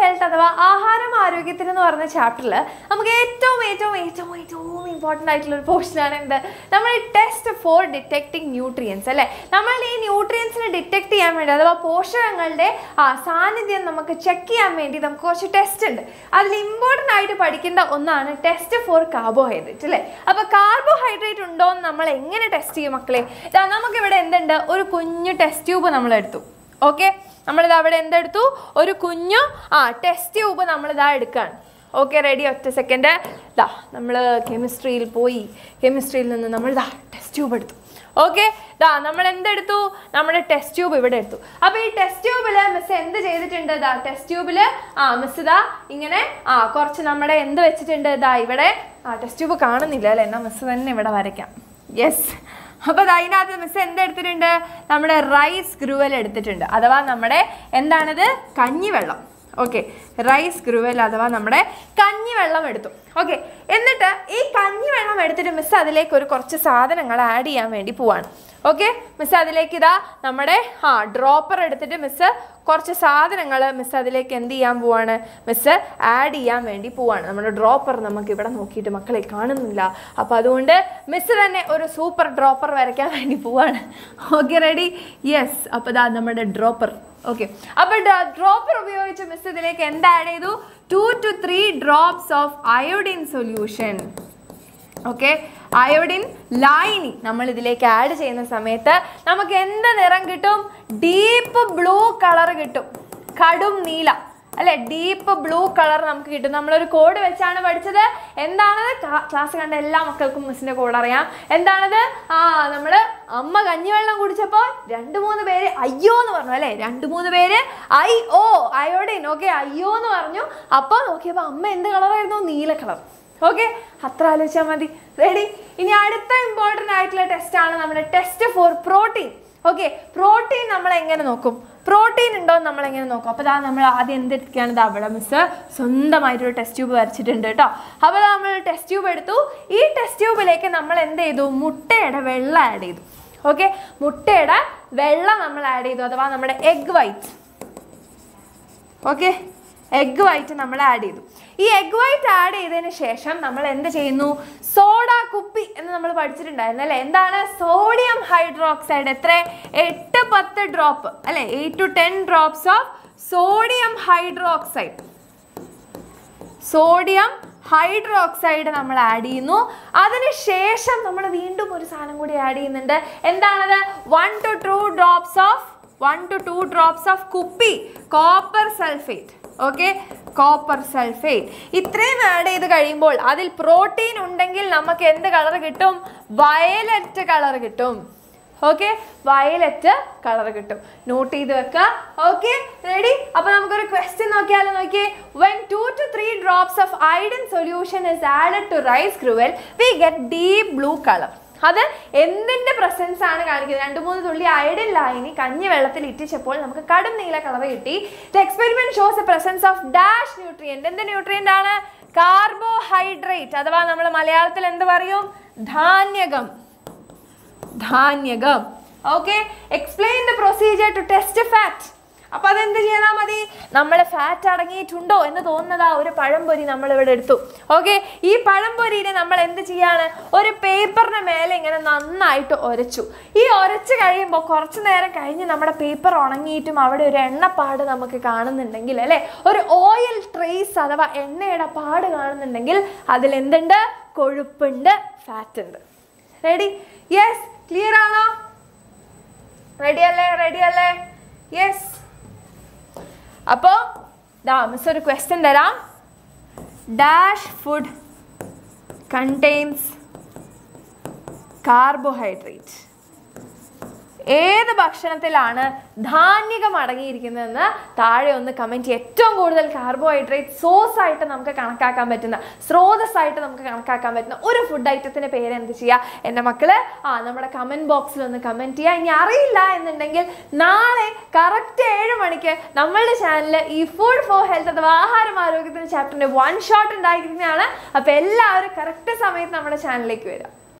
Health അഥവാ ആഹാരം ആരോഗ്യത്തിന് എന്ന് പറഞ്ഞ ചാപ്റ്ററിൽ നമുക്ക് ഏറ്റവും ഏറ്റവും ഏറ്റവും ഏറ്റവും ഇമ്പോർട്ടന്റ് ആയിട്ടുള്ള ഒരു പോർഷനാണ് എന്ത്? നമ്മൾ ടെസ്റ്റ് ഫോർ ഡിറ്റക്ടിങ് ന്യൂട്രിയൻസ് അല്ലേ? നമ്മൾ ഈ ന്യൂട്രിയൻസിനെ ഡിറ്റക്ട് ചെയ്യാൻ വേണ്ടി അഥവാ പോഷകങ്ങളുടെ ആ സാന്നിധ്യം നമുക്ക് ചെക്ക് ചെയ്യാൻ വേണ്ടി നമുക്ക് കുറച്ച് ടെസ്റ്റ് ഉണ്ട്. അതിൽ ഇമ്പോർട്ടന്റ് ആയിട്ട് പഠിക്കേണ്ട ഒന്നാണ് ടെസ്റ്റ് ഫോർ കാർബോഹൈഡ്രേറ്റ് അല്ലേ? അപ്പോൾ കാർബോഹൈഡ്രേറ്റ് ഉണ്ടോ എന്ന് നമ്മൾ എങ്ങനെ ടെസ്റ്റ് ചെയ്യും മക്കളെ? നമുക്കിവിടെ എന്തുണ്ട്? ഒരു കുഞ്ഞു ടെസ്റ്റ് ട്യൂബ് നമ്മൾ എടുത്തു ഓക്കെ നമ്മളിത് അവിടെ എന്തെടുത്തു? ഒരു കുഞ്ഞു ആ ടെസ്റ്റ് ട്യൂബ് നമ്മളിതാ എടുക്കുകയാണ് ഓക്കെ റെഡി ഒറ്റ സെക്കൻഡ് ഇതാ നമ്മൾ കെമിസ്ട്രിയിൽ പോയി. കെമിസ്ട്രിയിൽ നിന്ന് നമ്മൾ ഇതാ ടെസ്റ്റ് ട്യൂബ് എടുത്തു. ഓക്കെ ദാ നമ്മൾ എന്തെടുത്തു നമ്മുടെ ടെസ്റ്റ് ട്യൂബ് ഇവിടെ എടുത്തു. അപ്പോൾ ഈ ടെസ്റ്റ് ട്യൂബിൽ മിസ് എന്ത് ചെയ്തിട്ടുണ്ട്? ദാ ടെസ്റ്റ് ട്യൂബിൽ ആ മിസ് ഇതാ ഇങ്ങനെ ആ കുറച്ച് നമ്മുടെ എന്ത് വെച്ചിട്ടുണ്ട്? ഇതാ ഇവിടെ ആ ടെസ്റ്റ് ട്യൂബ് കാണുന്നില്ല അല്ലേ? എന്നാൽ മിസ് തന്നെ ഇവിടെ വരയ്ക്കാം. യെസ് അപ്പോൾ അതിനകത്ത് മിസ് എന്തെടുത്തിട്ടുണ്ട്? നമ്മുടെ റൈസ് ഗ്രൂവൽ എടുത്തിട്ടുണ്ട്. അഥവാ നമ്മുടെ എന്താണിത്? കഞ്ഞിവെള്ളം. ഓക്കെ റൈസ് ഗ്രൂവൽ അഥവാ നമ്മുടെ കഞ്ഞിവെള്ളം എടുത്തു. ഓക്കെ എന്നിട്ട് ഈ കഞ്ഞിവെള്ളം എടുത്തിട്ട് മിസ് അതിലേക്ക് ഒരു കുറച്ച് സാധനങ്ങൾ ആഡ് ചെയ്യാൻ വേണ്ടി പോവാണ്. ഓക്കെ മിസ് അതിലേക്ക് ഇതാ നമ്മുടെ ആ ഡ്രോപ്പർ എടുത്തിട്ട് മിസ് കുറച്ച് സാധനങ്ങൾ മിസ് അതിലേക്ക് എന്ത് ചെയ്യാൻ പോവാണ്? മിസ് ആഡ് ചെയ്യാൻ വേണ്ടി പോവാണ്. നമ്മുടെ ഡ്രോപ്പർ നമുക്ക് ഇവിടെ നോക്കിയിട്ട് മക്കളെ കാണുന്നില്ല. അപ്പോൾ അതുകൊണ്ട് മിസ് തന്നെ ഒരു സൂപ്പർ ഡ്രോപ്പർ വരയ്ക്കാൻ വേണ്ടി പോവാണ്. ഓക്കെ റെഡി യെസ് അപ്പോൾ ഇതാ നമ്മുടെ ഡ്രോപ്പർ ഓക്കെ അപ്പോൾ ഡ്രോപ്പർ ഉപയോഗിച്ച് മിസ് ഇതിലേക്ക് എന്ത് ആഡ് ചെയ്തു? Two to three drops of iodine solution okay iodine ലൈനി നമ്മൾ ഇതിലേക്ക് ആഡ് ചെയ്യുന്ന സമയത്ത് നമുക്ക് എന്ത് നിറം കിട്ടും? ഡീപ്പ് ബ്ലൂ കളർ കിട്ടും. കടും നീല. അല്ലെ ഡീപ്പ് ബ്ലൂ കളർ നമുക്ക് കിട്ടും. നമ്മളൊരു കോഡ് വെച്ചാണ് പഠിച്ചത്. എന്താണത്? ക്ലാസ് കണ്ട എല്ലാ മക്കൾക്കും മിസ്സിന്റെ കോഡ് അറിയാം. എന്താണത്? ആ നമ്മൾ അമ്മ കഞ്ഞിവെള്ളം കുടിച്ചപ്പോൾ രണ്ട് മൂന്ന് പേര് അയ്യോ എന്ന് പറഞ്ഞു അല്ലെ? രണ്ട് മൂന്ന് പേര് ഐ ഓ അയോഡിൻ ഓക്കെ അയ്യോ എന്ന് പറഞ്ഞു. അപ്പോൾ നോക്കിയപ്പോൾ അമ്മ എന്ത് കളറായിരുന്നു നീല കളർ ഓക്കെ അത്ര ആലോചിച്ചാൽ മതി. റെഡി ഇനി അടുത്ത ഇമ്പോർട്ടന്റ് ആയിട്ടുള്ള ടെസ്റ്റ് ആണ് നമ്മുടെ test for protein okay protein നമ്മൾ എങ്ങനെ നോക്കും? പ്രോട്ടീൻ ഉണ്ടോ എന്ന് നമ്മൾ എങ്ങനെ നോക്കും. അപ്പോൾ അതാ നമ്മൾ ആദ്യം എന്തെടുക്കുകയാണ്? അവിടെ മിസ് സ്വന്തമായിട്ടൊരു ടെസ്റ്റ് ട്യൂബ് വരച്ചിട്ടുണ്ട് കേട്ടോ. അപ്പോൾ നമ്മൾ ടെസ്റ്റ് ട്യൂബ് എടുത്തു. ഈ ടെസ്റ്റ് ട്യൂബിലേക്ക് നമ്മൾ എന്ത് ചെയ്തു? മുട്ടയുടെ വെള്ളം ആഡ് ചെയ്തു. ഓക്കെ മുട്ടയുടെ വെള്ളം നമ്മൾ ആഡ് ചെയ്തു. അഥവാ നമ്മുടെ egg white okay egg white നമ്മൾ ആഡ് ചെയ്തു. ഈ എഗ് വൈറ്റ് ആഡ് ചെയ്തതിന് ശേഷം നമ്മൾ എന്ത് ചെയ്യുന്നു? സോഡ കുപ്പി എന്ന് നമ്മൾ പഠിച്ചിട്ടുണ്ടായിരുന്നു അല്ലേ? എന്താണ്? സോഡിയം ഹൈഡ്രോക്സൈഡ് എത്ര? എട്ട് പത്ത് ഡ്രോപ്പ് അല്ലെ? Eight to ten drops of sodium hydroxide sodium hydroxide നമ്മൾ ആഡ് ചെയ്യുന്നു. അതിനുശേഷം നമ്മൾ വീണ്ടും ഒരു സാധനം കൂടി ആഡ് ചെയ്യുന്നുണ്ട്. എന്താണത്? One to two drops of one to two drops of കുപ്പി copper sulphate okay copper sulphate ഇത്രയും ആഡ് ചെയ്ത് കഴിയുമ്പോൾ അതിൽ പ്രോട്ടീൻ ഉണ്ടെങ്കിൽ നമുക്ക് എന്ത് കളർ കിട്ടും? വയലറ്റ് കളർ കിട്ടും. ഓക്കെ വയലറ്റ് കളർ കിട്ടും. നോട്ട് ചെയ്ത് വെക്കുക ഓക്കെ റെഡി അപ്പൊ നമുക്കൊരു ക്വസ്റ്റ്യൻ നോക്കിയാലോ നോക്കിയേ. When two to three drops of iodine solution is added to rice gruel we get deep blue colour അത് എന്തിന്റെ പ്രസൻസ് ആണ് കാണിക്കുന്നത്? രണ്ട് മൂന്ന് തുള്ളി അയഡിൻ ലായനി കഞ്ഞി വെള്ളത്തിൽ ഇറ്റിച്ചപ്പോൾ നമുക്ക് കടും നീല കളർ കിട്ടി. Experiment shows a presence of dash nutrient എന്ത് ന്യൂട്രിയന്റ് ആണ്? കാർബോഹൈഡ്രേറ്റ് അഥവാ നമ്മൾ മലയാളത്തിൽ എന്ത് പറയും? ധാന്യകം. ധാന്യകം. Okay explain the procedure to test fat അപ്പൊ അതെന്ത് ചെയ്താൽ മതി? നമ്മളെ ഫാറ്റ് അടങ്ങിയിട്ടുണ്ടോ എന്ന് തോന്നുന്നത് ആ ഒരു പഴംപൊരി നമ്മൾ ഇവിടെ എടുത്തു. ഓക്കെ ഈ പഴംപൊരിനെ നമ്മൾ എന്ത് ചെയ്യാണ്? ഒരു പേപ്പറിന് മേലെ ഇങ്ങനെ നന്നായിട്ട് ഒരച്ചു. ഈ ഒരച്ച് കഴിയുമ്പോൾ കുറച്ച് നേരം കഴിഞ്ഞ് നമ്മുടെ പേപ്പർ ഉണങ്ങിയിട്ടും അവിടെ ഒരു എണ്ണപ്പാട് നമുക്ക് കാണുന്നുണ്ടെങ്കിൽ അല്ലെ? ഒരു ഓയിൽ ട്രേസ് അഥവാ എണ്ണയുടെ പാട് കാണുന്നുണ്ടെങ്കിൽ അതിൽ എന്തുണ്ട്? കൊഴുപ്പുണ്ട് ഫാറ്റ് ഉണ്ട്. റെഡി യെസ് ക്ലിയർ ആണോ? റെഡി അല്ലേ? റെഡി അല്ലേ? യെസ് അപ്പോൾ ദാ മിസ് ഒരു ക്വസ്റ്റ്യൻ തരാം. ഡാഷ് ഫുഡ് കണ്ടെയ്ൻസ് കാർബോഹൈഡ്രേറ്റ് ഏത് ഭക്ഷണത്തിലാണ് ധാന്യകം അടങ്ങിയിരിക്കുന്നതെന്ന് താഴെ ഒന്ന് കമന്റ് ഏറ്റവും കൂടുതൽ കാർബോഹൈഡ്രേറ്റ് സോഴ്സ് ആയിട്ട് നമുക്ക് കണക്കാക്കാൻ പറ്റുന്ന സ്രോതസ്സായിട്ട് നമുക്ക് കണക്കാക്കാൻ പറ്റുന്ന ഒരു ഫുഡ് ഐറ്റത്തിന്റെ പേര് എന്ത് ചെയ്യുക? എന്റെ മക്കൾ ആ നമ്മുടെ കമന്റ് ബോക്സിൽ ഒന്ന് കമന്റ് ചെയ്യുക. ഇനി അറിയില്ല എന്നുണ്ടെങ്കിൽ നാളെ കറക്റ്റ് ഏഴ് മണിക്ക് നമ്മളുടെ ചാനലിൽ ഈ ഫുഡ് ഫോർ ഹെൽത്ത് അഥവാ ആഹാരം ആരോഗ്യത്തിന്റെ ചാപ്റ്ററിന്റെ വൺ ഷോട്ട് ഉണ്ടായിരിക്കുന്നതാണ്. അപ്പോൾ എല്ലാവരും കറക്റ്റ് സമയത്ത് നമ്മുടെ ചാനലിലേക്ക് വരിക.